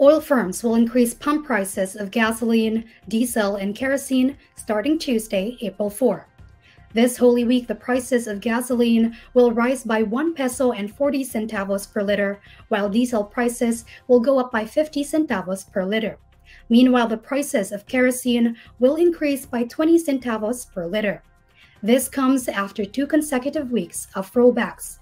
Oil firms will increase pump prices of gasoline, diesel, and kerosene starting Tuesday, April 4. This Holy Week, the prices of gasoline will rise by 1 peso and 40 centavos per liter, while diesel prices will go up by 50 centavos per liter. Meanwhile, the prices of kerosene will increase by 20 centavos per liter. This comes after two consecutive weeks of rollbacks.